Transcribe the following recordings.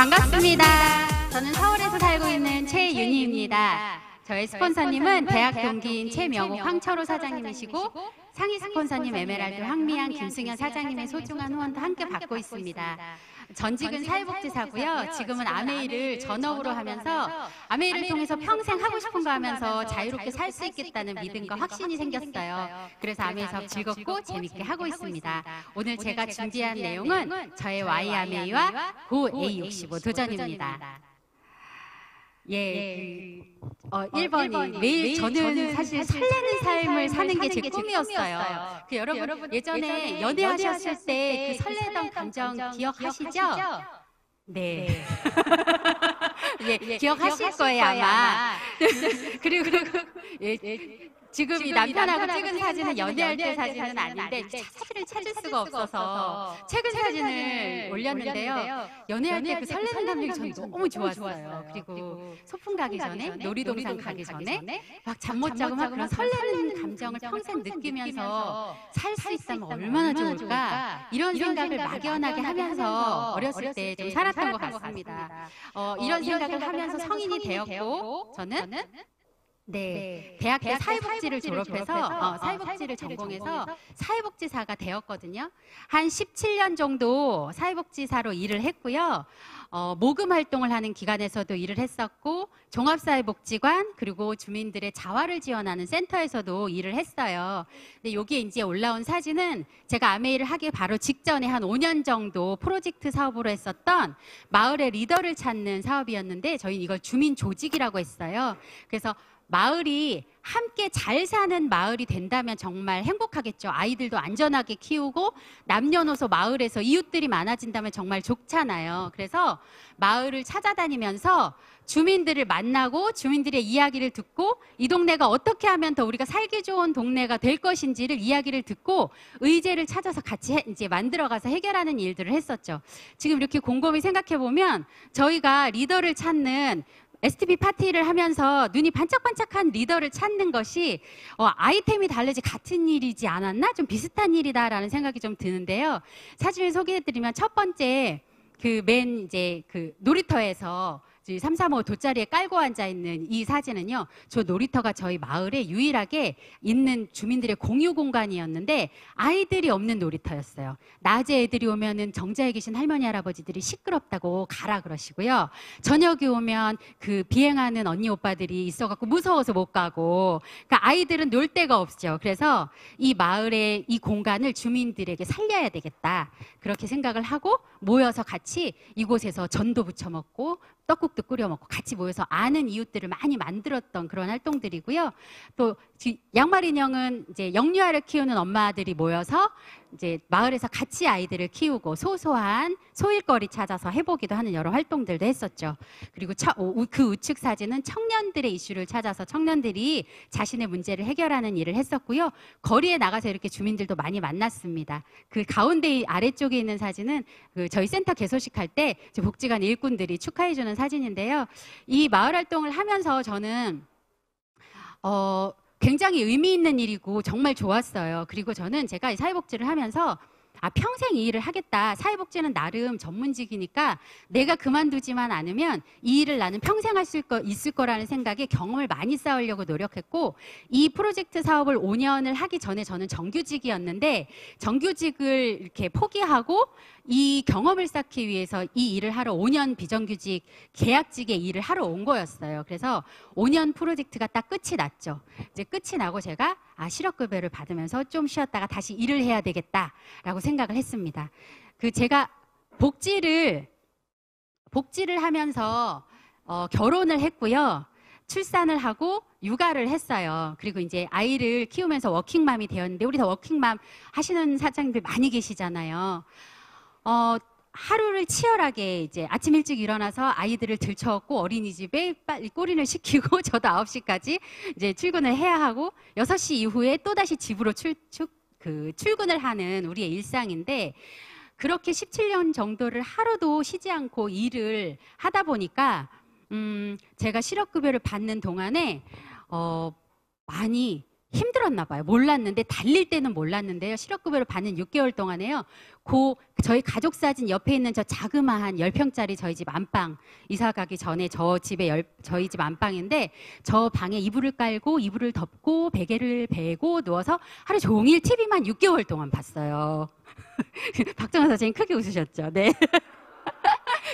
반갑습니다. 저는 서울에서 살고 있는 최윤희입니다. 저의 스폰서님은 대학 동기인 최명호 황철호 사장님이시고 상위 스폰서님 에메랄드 황미양 김승현 사장님의 소중한 후원도 함께 받고 있습니다. 전직은 사회복지사고요. 지금은 아메이를 전업으로 하면서 아메이를 통해서 평생 하고 싶은 거 하면서 자유롭게 살 수 있겠다는 믿음과 확신이 생겼어요. 그래서 아메이 사업 즐겁고 재밌게 하고 있습니다. 오늘 제가 준비한 내용은 저의 Y 아메이와 고 A65 도전입니다. 예, 그, 어, 1번이 매일 저는 사실 설레는 삶을 사는 게 제 꿈이었어요. 그 여러분 예전에 연애하셨을 때 그 설레던 감정 기억하시죠? 네. 예, 기억하실 거예요 아마. 그리고 예, 지금 이 남편하고 찍은 사진은 연애할 때 사진은 아닌데 사진을 찾을 수가 없어서 최근 사진을 올렸는데요. 연애할 때 그 설레는 감정이 저는 너무 좋았어요. 그리고 소풍 가기 전에 놀이동산 가기 전에 막 잠 못 자고 막 그런 설레는 감정을 평생 느끼면서 살 수 있다면 얼마나 좋을까 이런 생각을 막연하게 하면서 어렸을 때 좀 살았던 것 같습니다. 어, 이런 생각을 하면서 성인이 되었고 저는 네, 대학 때 사회복지를 졸업해서 어, 사회복지를 전공해서 사회복지사가 되었거든요. 한 17년 정도 사회복지사로 일을 했고요. 어, 모금 활동을 하는 기관에서도 일을 했었고 종합사회복지관 그리고 주민들의 자활을 지원하는 센터에서도 일을 했어요. 근데 여기에 이제 올라온 사진은 제가 아메이를 하기 바로 직전에 한 5년 정도 프로젝트 사업으로 했었던 마을의 리더를 찾는 사업이었는데 저희는 이걸 주민 조직이라고 했어요. 그래서 마을이 함께 잘 사는 마을이 된다면 정말 행복하겠죠. 아이들도 안전하게 키우고 남녀노소 마을에서 이웃들이 많아진다면 정말 좋잖아요. 그래서 마을을 찾아다니면서 주민들을 만나고 주민들의 이야기를 듣고 이 동네가 어떻게 하면 더 우리가 살기 좋은 동네가 될 것인지를 이야기를 듣고 의제를 찾아서 같이 해, 이제 만들어가서 해결하는 일들을 했었죠. 지금 이렇게 곰곰이 생각해 보면 저희가 리더를 찾는 STB 파티를 하면서 눈이 반짝반짝한 리더를 찾는 것이 어, 아이템이 달라지 같은 일이지 않았나? 좀 비슷한 일이다라는 생각이 좀 드는데요. 사진을 소개해드리면 첫 번째 그 맨 이제 그 놀이터에서 335 돗자리에 깔고 앉아 있는 이 사진은요. 저 놀이터가 저희 마을에 유일하게 있는 주민들의 공유 공간이었는데 아이들이 없는 놀이터였어요. 낮에 애들이 오면은 정자에 계신 할머니 할아버지들이 시끄럽다고 가라 그러시고요. 저녁에 오면 그 비행하는 언니 오빠들이 있어 갖고 무서워서 못 가고 그러니까 아이들은 놀 데가 없죠. 그래서 이 마을의 이 공간을 주민들에게 살려야 되겠다 그렇게 생각을 하고 모여서 같이 이곳에서 전도 부쳐 먹고 떡국도 끓여 먹고 같이 모여서 아는 이웃들을 많이 만들었던 그런 활동들이고요. 또 양말 인형은 이제 영유아를 키우는 엄마들이 모여서 이제 마을에서 같이 아이들을 키우고 소소한 소일거리 찾아서 해보기도 하는 여러 활동들도 했었죠. 그리고 그 우측 사진은 청년들의 이슈를 찾아서 청년들이 자신의 문제를 해결하는 일을 했었고요. 거리에 나가서 이렇게 주민들도 많이 만났습니다. 그 가운데 아래쪽에 있는 사진은 그 저희 센터 개소식 할 때 복지관 일꾼들이 축하해주는 사진인데요. 이 마을 활동을 하면서 저는 어, 굉장히 의미 있는 일이고 정말 좋았어요. 그리고 저는 제가 사회복지를 하면서 아, 평생 이 일을 하겠다. 사회복지는 나름 전문직이니까 내가 그만두지만 않으면 이 일을 나는 평생 할 수 있을 거라는 생각에 경험을 많이 쌓으려고 노력했고 이 프로젝트 사업을 5년을 하기 전에 저는 정규직이었는데 정규직을 이렇게 포기하고 이 경험을 쌓기 위해서 이 일을 하러 5년 비정규직 계약직의 일을 하러 온 거였어요. 그래서 5년 프로젝트가 딱 끝이 났죠. 이제 끝이 나고 제가 아, 실업급여를 받으면서 좀 쉬었다가 다시 일을 해야 되겠다라고 생각을 했습니다. 그 제가 복지를 복지를 하면서 어, 결혼을 했고요. 출산을 하고 육아를 했어요. 그리고 이제 아이를 키우면서 워킹맘이 되었는데 우리 다 워킹맘 하시는 사장님들 많이 계시잖아요. 어, 하루를 치열하게 이제 아침 일찍 일어나서 아이들을 들쳐갖고 어린이집에 빨리 꼬리를 시키고 저도 9시까지 이제 출근을 해야 하고 6시 이후에 또다시 집으로 출, 출, 그 출근을 하는 우리의 일상인데 그렇게 17년 정도를 하루도 쉬지 않고 일을 하다 보니까 음, 제가 실업급여를 받는 동안에 어, 많이 힘들었나 봐요. 몰랐는데 달릴 때는 몰랐는데요. 실업급여를 받는 6개월 동안에요. 고 저희 가족 사진 옆에 있는 저 자그마한 10평짜리 저희 집 안방 이사 가기 전에 저 집에 열, 저희 집 안방인데 저 방에 이불을 깔고 이불을 덮고 베개를 베고 누워서 하루 종일 TV만 6개월 동안 봤어요. 박정아 선생님 크게 웃으셨죠? 네.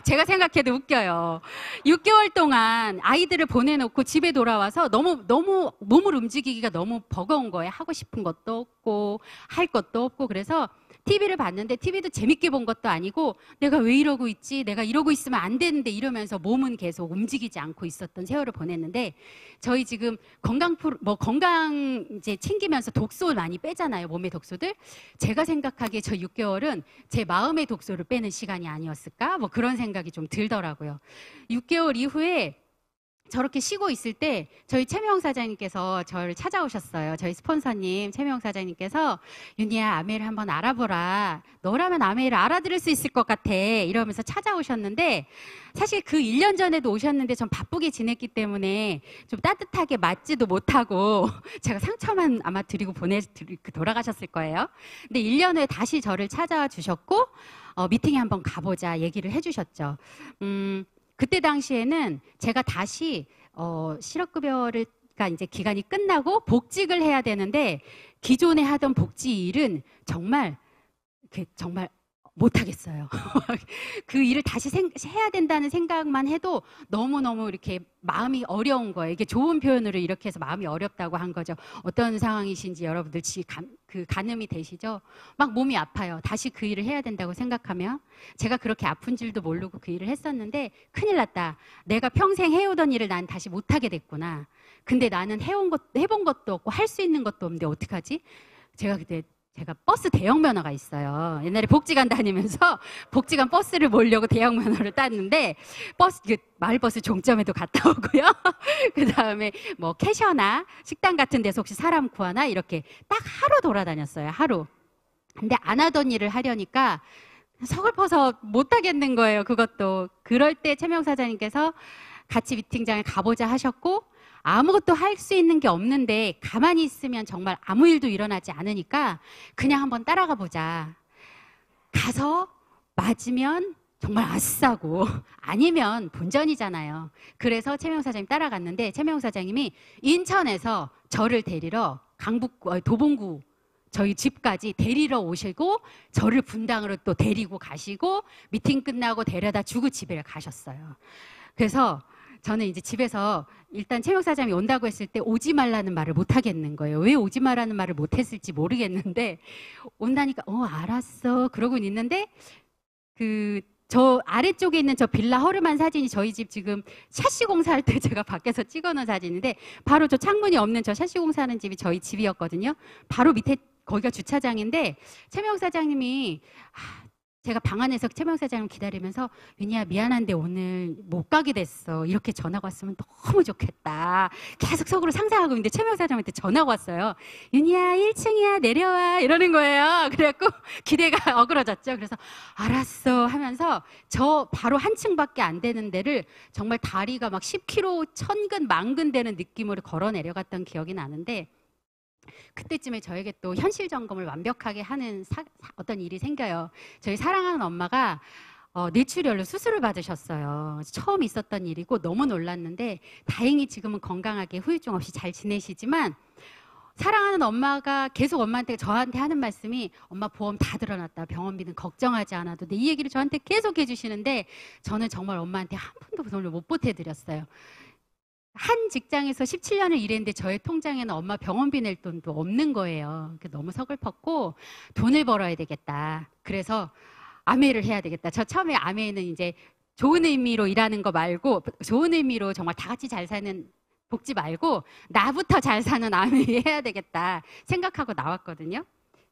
제가 생각해도 웃겨요. 6개월 동안 아이들을 보내놓고 집에 돌아와서 너무, 너무 몸을 움직이기가 너무 버거운 거예요. 하고 싶은 것도 없고, 할 것도 없고, 그래서 TV를 봤는데 TV도 재밌게 본 것도 아니고 내가 왜 이러고 있지? 내가 이러고 있으면 안 되는데 이러면서 몸은 계속 움직이지 않고 있었던 세월을 보냈는데 저희 지금 건강 프로, 뭐 건강 이제 챙기면서 독소 많이 빼잖아요. 몸의 독소들. 제가 생각하기에 저 6개월은 제 마음의 독소를 빼는 시간이 아니었을까? 뭐 그런 생각이 좀 들더라고요. 6개월 이후에 저렇게 쉬고 있을 때 저희 최명 사장님께서 저를 찾아오셨어요. 저희 스폰서님 최명 사장님께서 윤희야 아메를 한번 알아보라. 너라면 아메를 알아들을 수 있을 것 같아. 이러면서 찾아오셨는데 사실 그 1년 전에도 오셨는데 전 바쁘게 지냈기 때문에 좀 따뜻하게 맞지도 못하고 제가 상처만 아마 드리고 보내 그 돌아가셨을 거예요. 근데 1년 후에 다시 저를 찾아와 주셨고 어, 미팅에 한번 가보자 얘기를 해주셨죠. 음, 그때 당시에는 제가 다시 어, 실업급여를 가 이제 기간이 끝나고 복직을 해야 되는데 기존에 하던 복지 일은 정말 정말 못하겠어요. 그 일을 다시 생, 해야 된다는 생각만 해도 너무너무 이렇게 마음이 어려운 거예요. 이게 좋은 표현으로 이렇게 해서 마음이 어렵다고 한 거죠. 어떤 상황이신지 여러분들 지, 감, 그 가늠이 되시죠? 막 몸이 아파요. 다시 그 일을 해야 된다고 생각하면 제가 그렇게 아픈 줄도 모르고 그 일을 했었는데 큰일 났다. 내가 평생 해오던 일을 난 다시 못하게 됐구나. 근데 나는 해온 것, 해본 것도 없고 할 수 있는 것도 없는데 어떡하지? 제가 그때 제가 버스 대형 면허가 있어요. 옛날에 복지관 다니면서 복지관 버스를 몰려고 대형 면허를 땄는데 버스 그 마을 버스 종점에도 갔다 오고요. 그 다음에 뭐 cashier나 식당 같은 데서 혹시 사람 구하나 이렇게 딱 하루 돌아다녔어요. 하루. 근데 안 하던 일을 하려니까 서글퍼서 못 하겠는 거예요. 그것도 그럴 때 최명 사장님께서 같이 미팅장에 가보자 하셨고 아무것도 할 수 있는 게 없는데 가만히 있으면 정말 아무 일도 일어나지 않으니까 그냥 한번 따라가 보자. 가서 맞으면 정말 아싸고 아니면 본전이잖아요. 그래서 최명 사장님 따라갔는데 최명 사장님이 인천에서 저를 데리러 강북 어, 도봉구 저희 집까지 데리러 오시고 저를 분당으로 또 데리고 가시고 미팅 끝나고 데려다 주고 집에 가셨어요. 그래서 저는 이제 집에서 일단 채용 사장이 온다고 했을 때 오지 말라는 말을 못 하겠는 거예요. 왜 오지 말라는 말을 못 했을지 모르겠는데 온다니까 어 알았어 그러고 있는데 그 저 아래쪽에 있는 저 빌라 허름한 사진이 저희 집 지금 샤시 공사할 때 제가 밖에서 찍어놓은 사진인데 바로 저 창문이 없는 저 샤시 공사하는 집이 저희 집이었거든요. 바로 밑에 거기가 주차장인데 최명 사장님이 아, 제가 방 안에서 최명 사장님 기다리면서 윤희야 미안한데 오늘 못 가게 됐어. 이렇게 전화가 왔으면 너무 좋겠다. 계속 속으로 상상하고 있는데 최명 사장님한테 전화가 왔어요. 윤희야 1층이야 내려와 이러는 거예요. 그래갖고 기대가 어그러졌죠. 그래서 알았어 하면서 저 바로 한 층밖에 안 되는 데를 정말 다리가 막 10km 천근 만근 되는 느낌으로 걸어 내려갔던 기억이 나는데 그때쯤에 저에게 또 현실 점검을 완벽하게 하는 사, 어떤 일이 생겨요. 저희 사랑하는 엄마가 어, 뇌출혈로 수술을 받으셨어요. 처음 있었던 일이고 너무 놀랐는데 다행히 지금은 건강하게 후유증 없이 잘 지내시지만 사랑하는 엄마가 계속 엄마한테 저한테 하는 말씀이 엄마 보험 다 들어놨다 병원비는 걱정하지 않아도 돼. 이 얘기를 저한테 계속 해주시는데 저는 정말 엄마한테 한 푼도 돈을 못 보태드렸어요. 한 직장에서 17년을 일했는데 저의 통장에는 엄마 병원비 낼 돈도 없는 거예요. 너무 서글펐고 돈을 벌어야 되겠다. 그래서 아메를 해야 되겠다. 저 처음에 아메는 이제 좋은 의미로 일하는 거 말고 좋은 의미로 정말 다 같이 잘 사는 복지 말고 나부터 잘 사는 아메 해야 되겠다 생각하고 나왔거든요.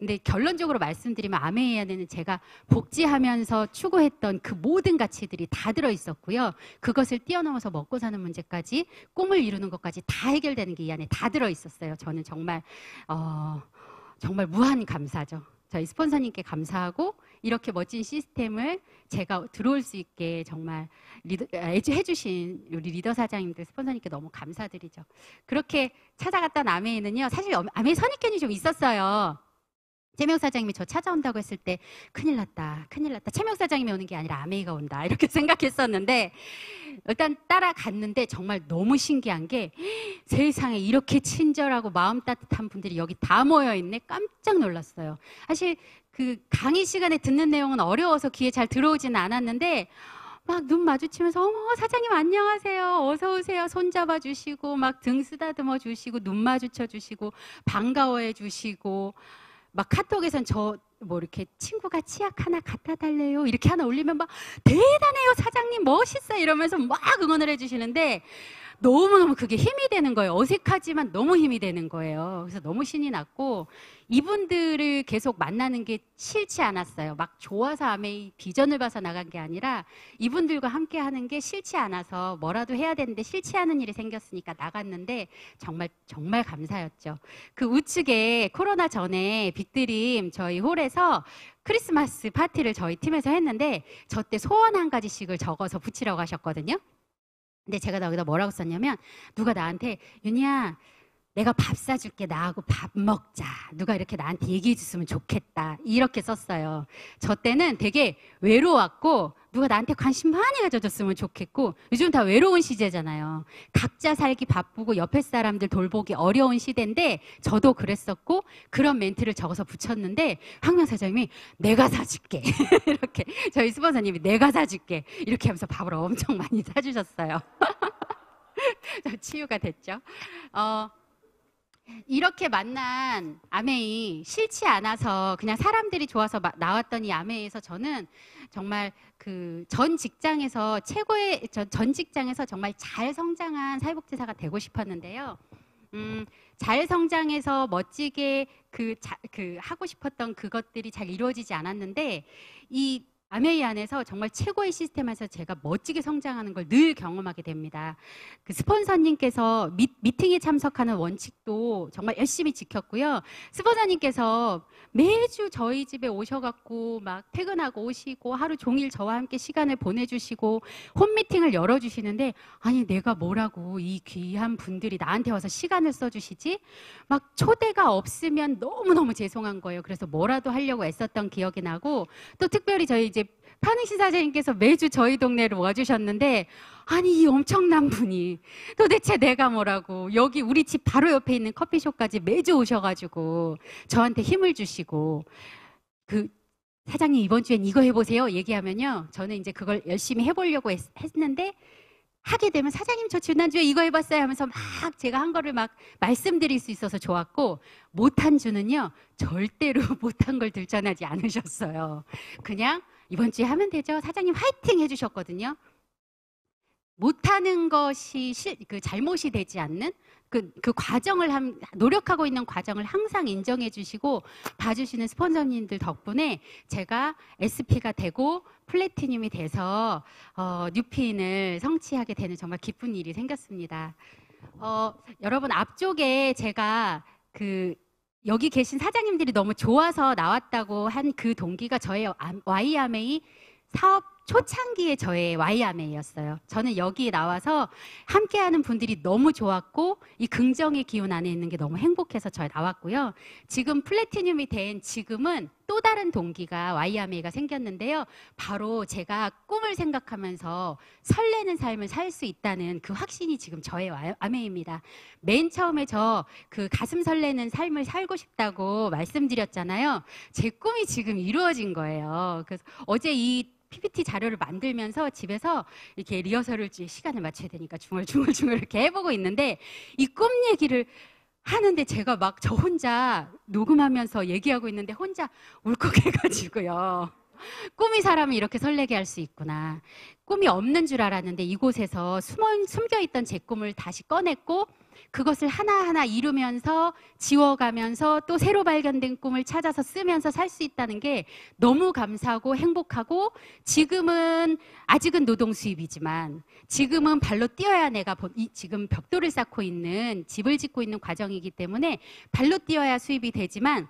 근데 결론적으로 말씀드리면 아메이아는 제가 복지하면서 추구했던 그 모든 가치들이 다 들어 있었고요. 그것을 뛰어넘어서 먹고 사는 문제까지 꿈을 이루는 것까지 다 해결되는 게 이 안에 다 들어 있었어요. 저는 정말 어, 정말 무한 감사죠. 저희 스폰서님께 감사하고 이렇게 멋진 시스템을 제가 들어올 수 있게 정말 리더, 아, 해주신 우리 리더 사장님들 스폰서님께 너무 감사드리죠. 그렇게 찾아갔던 아메이는요, 사실 아메이 선입견이 좀 있었어요. 최명 사장님이 저 찾아온다고 했을 때 큰일 났다, 큰일 났다. 최명 사장님이 오는 게 아니라 아메이가 온다 이렇게 생각했었는데 일단 따라갔는데 정말 너무 신기한 게 세상에 이렇게 친절하고 마음 따뜻한 분들이 여기 다 모여 있네 깜짝 놀랐어요. 사실 그 강의 시간에 듣는 내용은 어려워서 귀에 잘 들어오지는 않았는데 막 눈 마주치면서 어머 사장님 안녕하세요 어서 오세요 손 잡아 주시고 막 등 쓰다듬어 주시고 눈 마주쳐 주시고 반가워해 주시고 막 카톡에선 저 뭐 이렇게 친구가 치약 하나 갖다 달래요. 이렇게 하나 올리면 막 대단해요 사장님. 멋있어 이러면서 막 응원을 해주시는데 너무너무 그게 힘이 되는 거예요. 어색하지만 너무 힘이 되는 거예요. 그래서 너무 신이 났고 이분들을 계속 만나는 게 싫지 않았어요. 막 좋아서 아메이 비전을 봐서 나간 게 아니라 이분들과 함께 하는 게 싫지 않아서 뭐라도 해야 되는데 싫지 않은 일이 생겼으니까 나갔는데 정말 정말 감사였죠. 그 우측에 코로나 전에 빅드림 저희 홀에서 크리스마스 파티를 저희 팀에서 했는데 저 때 소원 한 가지씩을 적어서 붙이라고 하셨거든요. 근데 제가 여기다 뭐라고 썼냐면 누가 나한테 윤희야 내가 밥 사줄게. 나하고 밥 먹자. 누가 이렇게 나한테 얘기해 줬으면 좋겠다. 이렇게 썼어요. 저 때는 되게 외로웠고 누가 나한테 관심 많이 가져줬으면 좋겠고 요즘 다 외로운 시대잖아요. 각자 살기 바쁘고 옆에 사람들 돌보기 어려운 시대인데 저도 그랬었고 그런 멘트를 적어서 붙였는데 황명 사장님이 내가 사줄게. 이렇게 저희 스폰서님이 내가 사줄게. 이렇게 하면서 밥을 엄청 많이 사주셨어요. 치유가 됐죠. 어, 이렇게 만난 아메이 싫지 않아서 그냥 사람들이 좋아서 나왔던 이 아메이에서 저는 정말 그 전 직장에서 최고의 전 직장에서 정말 잘 성장한 사회복지사가 되고 싶었는데요. 음, 잘 성장해서 멋지게 그, 자, 그 하고 싶었던 그것들이 잘 이루어지지 않았는데 이 아메이 안에서 정말 최고의 시스템에서 제가 멋지게 성장하는 걸 늘 경험하게 됩니다. 그 스폰서님께서 미, 미팅에 참석하는 원칙도 정말 열심히 지켰고요. 스폰서님께서 매주 저희 집에 오셔갖고 막 퇴근하고 오시고 하루 종일 저와 함께 시간을 보내주시고 홈미팅을 열어주시는데 아니 내가 뭐라고 이 귀한 분들이 나한테 와서 시간을 써주시지? 막 초대가 없으면 너무너무 죄송한 거예요. 그래서 뭐라도 하려고 애썼던 기억이 나고 또 특별히 저희 이제 파능신 사장님께서 매주 저희 동네로 와주셨는데 아니 이 엄청난 분이 도대체 내가 뭐라고. 여기 우리 집 바로 옆에 있는 커피숍까지 매주 오셔가지고 저한테 힘을 주시고 그 사장님 이번 주엔 이거 해보세요 얘기하면요. 저는 이제 그걸 열심히 해보려고 했, 했는데 하게 되면 사장님 저 지난주에 이거 해봤어요 하면서 막 제가 한 거를 막 말씀드릴 수 있어서 좋았고 못한 주는요 절대로 못한 걸 들춰내지 않으셨어요. 그냥 이번 주에 하면 되죠. 사장님 화이팅 해주셨거든요. 못하는 것이 실, 그 잘못이 되지 않는 그, 그 과정을 함, 노력하고 있는 과정을 항상 인정해 주시고 봐주시는 스폰서님들 덕분에 제가 SP가 되고 플래티늄이 돼서 어, 뉴핀을 성취하게 되는 정말 기쁜 일이 생겼습니다. 어, 여러분 앞쪽에 제가 그 여기 계신 사장님들이 너무 좋아서 나왔다고 한 그 동기가 저의 와이아메이 사업 초창기에 저의 와이아메이였어요. 저는 여기에 나와서 함께하는 분들이 너무 좋았고 이 긍정의 기운 안에 있는 게 너무 행복해서 저 나왔고요. 지금 Platinum이 된 지금은 또 다른 동기가 Why Amway가 생겼는데요. 바로 제가 꿈을 생각하면서 설레는 삶을 살 수 있다는 그 확신이 지금 저의 Why Amway입니다. 맨 처음에 저 그 가슴 설레는 삶을 살고 싶다고 말씀드렸잖아요. 제 꿈이 지금 이루어진 거예요. 그래서 어제 이 PPT 자료를 만들면서 집에서 이렇게 리허설을 시간을 맞춰야 되니까 중얼중얼중얼 이렇게 해보고 있는데 이 꿈 얘기를 하는데 제가 막 저 혼자 녹음하면서 얘기하고 있는데 혼자 울컥해가지고요. 꿈이 사람을 이렇게 설레게 할 수 있구나. 꿈이 없는 줄 알았는데 이곳에서 숨어, 숨겨 있던 제 꿈을 다시 꺼냈고 그것을 하나하나 이루면서 지워가면서 또 새로 발견된 꿈을 찾아서 쓰면서 살 수 있다는 게 너무 감사하고 행복하고 지금은 아직은 노동 수입이지만 지금은 발로 뛰어야 내가 지금 벽돌을 쌓고 있는 집을 짓고 있는 과정이기 때문에 발로 뛰어야 수입이 되지만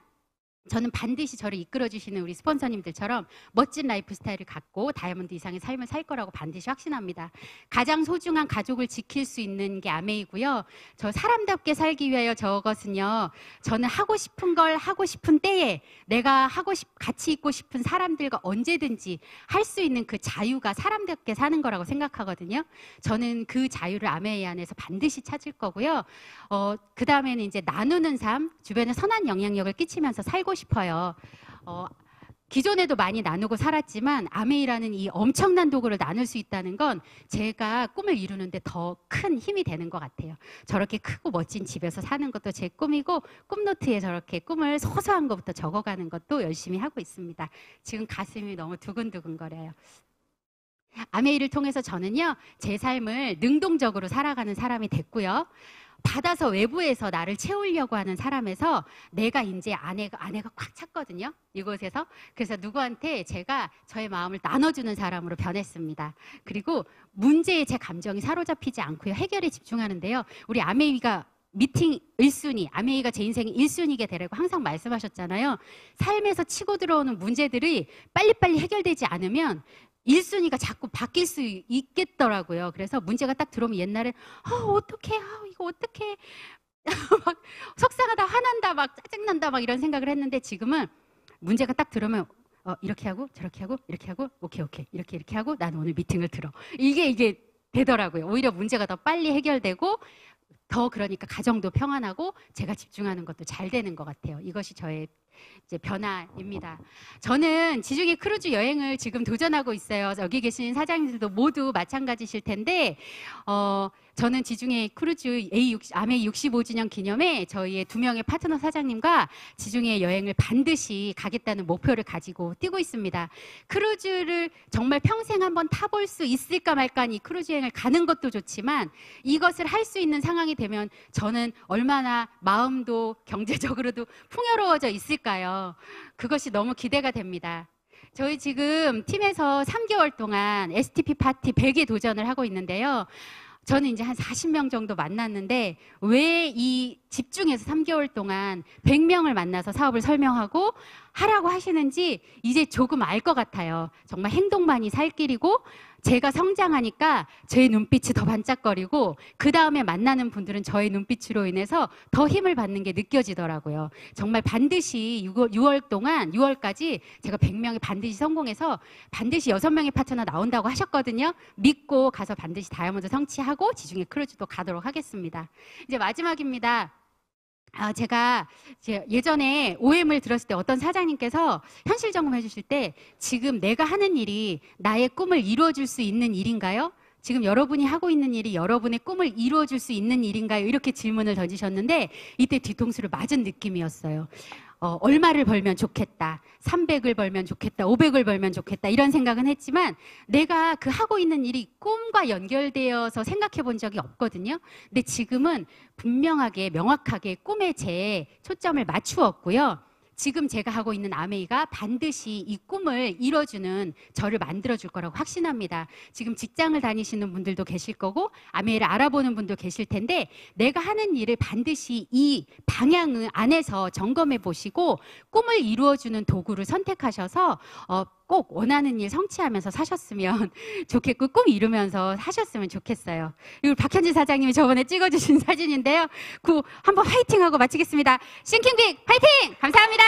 저는 반드시 저를 이끌어 주시는 우리 스폰서님들처럼 멋진 라이프 스타일을 갖고 다이아몬드 이상의 삶을 살 거라고 반드시 확신합니다. 가장 소중한 가족을 지킬 수 있는 게 암웨이고요. 저 사람답게 살기 위하여 저것은요. 저는 하고 싶은 걸 하고 싶은 때에 내가 하고 싶 같이 있고 싶은 사람들과 언제든지 할 수 있는 그 자유가 사람답게 사는 거라고 생각하거든요. 저는 그 자유를 아메이 안에서 반드시 찾을 거고요. 어, 그 다음에는 이제 나누는 삶, 주변에 선한 영향력을 끼치면서 살고 싶어요. 어, 기존에도 많이 나누고 살았지만 아메이라는 이 엄청난 도구를 나눌 수 있다는 건 제가 꿈을 이루는데 더 큰 힘이 되는 것 같아요. 저렇게 크고 멋진 집에서 사는 것도 제 꿈이고 꿈노트에 저렇게 꿈을 소소한 것부터 적어가는 것도 열심히 하고 있습니다. 지금 가슴이 너무 두근두근거려요. 아메이를 통해서 저는요, 제 삶을 능동적으로 살아가는 사람이 됐고요. 받아서 외부에서 나를 채우려고 하는 사람에서 내가 이제 아내가 아내가 꽉 찼거든요. 이곳에서 그래서 누구한테 제가 저의 마음을 나눠주는 사람으로 변했습니다. 그리고 문제에 제 감정이 사로잡히지 않고요 해결에 집중하는데요. 우리 아메이가 미팅 1순위, 아메이가 제 인생의 1순위게 되라고 항상 말씀하셨잖아요. 삶에서 치고 들어오는 문제들이 빨리빨리 해결되지 않으면 1순위가 자꾸 바뀔 수 있겠더라고요. 그래서 문제가 딱 들어오면 옛날에 어, 어떡해, 아, 이거 어떡해. 막 속상하다, 화난다, 막 짜증난다, 막 이런 생각을 했는데 지금은 문제가 딱 들어오면 어, 이렇게 하고 저렇게 하고 이렇게 하고 오케이 오케이 이렇게 이렇게 하고 나는 오늘 미팅을 들어. 이게 이게 되더라고요. 오히려 문제가 더 빨리 해결되고 더 그러니까 가정도 평안하고 제가 집중하는 것도 잘 되는 것 같아요. 이것이 저의 이제 변화입니다. 저는 지중해 크루즈 여행을 지금 도전하고 있어요. 여기 계신 사장님들도 모두 마찬가지실 텐데, 어, 저는 지중해 크루즈 A60, 암웨이 65주년 기념에 저희의 두 명의 파트너 사장님과 지중해 여행을 반드시 가겠다는 목표를 가지고 뛰고 있습니다. 크루즈를 정말 평생 한번 타볼 수 있을까 말까 이 크루즈 여행을 가는 것도 좋지만 이것을 할 수 있는 상황이 되면 저는 얼마나 마음도 경제적으로도 풍요로워져 있을까 요? 그것이 너무 기대가 됩니다. 저희 지금 팀에서 3개월 동안 STP 파티 100에 도전을 하고 있는데요. 저는 이제 한 40명 정도 만났는데 왜 이 집중해서 3개월 동안 100명을 만나서 사업을 설명하고 하라고 하시는지 이제 조금 알 것 같아요. 정말 행동만이 살 길이고 제가 성장하니까 제 눈빛이 더 반짝거리고 그 다음에 만나는 분들은 저의 눈빛으로 인해서 더 힘을 받는 게 느껴지더라고요. 정말 반드시 6월, 6월 동안 6월까지 제가 100명이 반드시 성공해서 반드시 6명의 파트너 나온다고 하셨거든요. 믿고 가서 반드시 다이아몬드 성취하고 지중해 크루즈도 가도록 하겠습니다. 이제 마지막입니다. 아, 제가 예전에 OM을 들었을 때 어떤 사장님께서 현실 점검해 주실 때 지금 내가 하는 일이 나의 꿈을 이루어 줄 수 있는 일인가요? 지금 여러분이 하고 있는 일이 여러분의 꿈을 이루어 줄 수 있는 일인가요? 이렇게 질문을 던지셨는데 이때 뒤통수를 맞은 느낌이었어요. 어, 얼마를 벌면 좋겠다. 300을 벌면 좋겠다. 500을 벌면 좋겠다. 이런 생각은 했지만 내가 그 하고 있는 일이 꿈과 연결되어서 생각해 본 적이 없거든요. 근데 지금은 분명하게 명확하게 꿈에 제 초점을 맞추었고요. 지금 제가 하고 있는 아메이가 반드시 이 꿈을 이뤄주는 저를 만들어줄 거라고 확신합니다. 지금 직장을 다니시는 분들도 계실 거고 아메이를 알아보는 분도 계실 텐데 내가 하는 일을 반드시 이 방향 안에서 점검해 보시고 꿈을 이루어주는 도구를 선택하셔서 어, 꼭 원하는 일 성취하면서 사셨으면 좋겠고 꿈 이루면서 사셨으면 좋겠어요. 그리고 박현진 사장님이 저번에 찍어주신 사진인데요. 그 한번 화이팅하고 마치겠습니다. 싱킹빅 화이팅! 감사합니다.